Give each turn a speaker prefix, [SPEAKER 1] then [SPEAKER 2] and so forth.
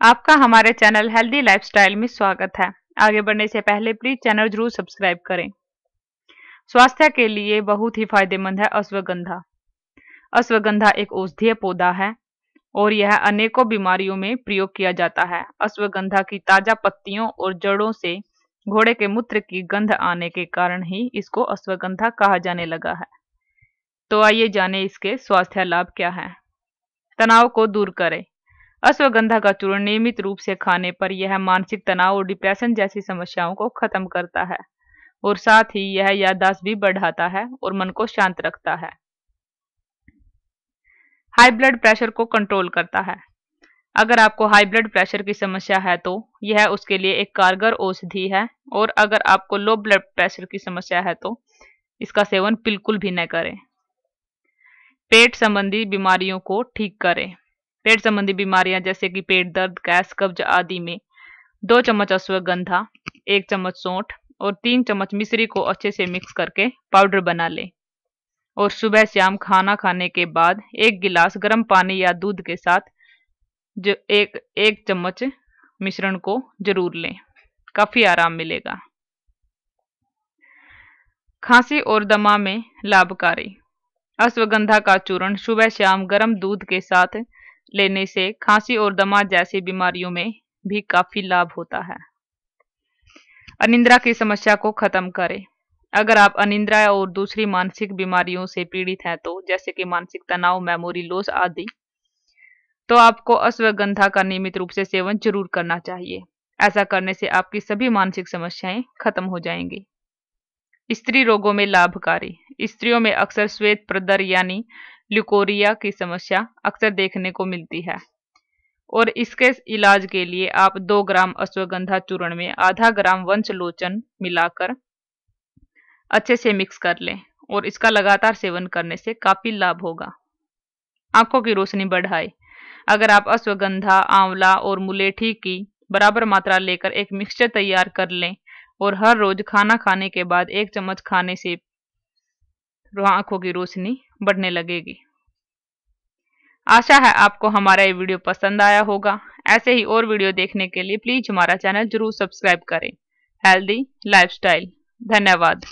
[SPEAKER 1] आपका हमारे channel healthy lifestyle में स्वागत है। आगे बढ़ने से पहले प्लीज़ चैनल ज़रूर सब्सक्राइब करें। स्वास्थ्य के लिए बहुत ही फ़ायदेमंद है अश्वगंधा। अश्वगंधा एक औषधीय पौधा है और यह अनेकों बीमारियों में प्रयोग किया जाता है। अश्वगंधा की ताज़ा पत्तियों और जड़ों से घोड़े के मूत्र की गंध आने के कारण ही इसको अश्वगंधा कहा जाने लगा है। तो आइए जाने इसके स्वास्थ्य लाभ क्या है। तनाव को दूर करें। अश्वगंधा का चूर्ण नियमित रूप से खाने पर यह मानसिक तनाव और डिप्रेशन जैसी समस्याओं को खत्म करता है और साथ ही यह याददाश्त भी बढ़ाता है और मन को शांत रखता है। हाई ब्लड प्रेशर को कंट्रोल करता है। अगर आपको हाई ब्लड प्रेशर की समस्या है तो यह उसके लिए एक कारगर औषधि है और अगर आपको लो ब्लड प्रेशर की समस्या है तो इसका सेवन बिल्कुल भी न करें। पेट संबंधी बीमारियों को ठीक करें। पेट संबंधी बीमारियाँ जैसे कि पेट दर्द, गैस कब्ज आदि में दो चम्मच अश्वगंधा, एक चम्मच सौंठ और तीन चम्मच मिश्री को अच्छे से मिक्स करके पाउडर बना लें। और सुबह शाम खाना खाने के बाद एक गिलास गर्म पानी या दूध के साथ जो, एक एक चम्मच मिश्रण को ज़रूर लें। काफ़ी आराम मिलेगा। खांसी और दमा में लाभकारी। अश्वगंधा का चूर्ण सुबह शाम गर्म दूध के साथ लेने से खांसी और दमा जैसी बीमारियों में भी काफ़ी लाभ होता है। अनिंद्रा की समस्या को खत्म करें। अगर आप अनिंद्रा और दूसरी मानसिक बीमारियों से पीड़ित हैं तो जैसे कि मानसिक तनाव, मेमोरी लॉस आदि तो आपको अश्वगंधा का नियमित रूप से सेवन ज़रूर करना चाहिए। ऐसा करने से आपकी सभी मानसिक समस्याएँ खत्म हो जाएँगी। स्त्री रोगों में लाभकारी। स्त्रियों में अक्सर श्वेत, प्रदर यानी ल्यूकोरिया की समस्या अक्सर देखने को मिलती है। और इसके इलाज के लिए आप दो ग्राम अश्वगंधा चूर्ण में आधा ग्राम वंश लोचन मिलाकर अच्छे से मिक्स कर लें और इसका लगातार सेवन करने से काफ़ी लाभ होगा। आँखों की रोशनी बढ़ाए। अगर आप अश्वगंधा, आंवला और मुलेठी की बराबर मात्रा लेकर एक मिक्सचर तैयार कर लें और हर रोज खाना खाने के बाद एक चम्मच खाने से आँखों की रोशनी बढ़ने लगेगी। आशा है आपको हमारा ये वीडियो पसंद आया होगा। ऐसे ही और वीडियो देखने के लिए प्लीज़ हमारा चैनल ज़रूर सब्सक्राइब करें। Healthy lifestyle. धन्यवाद।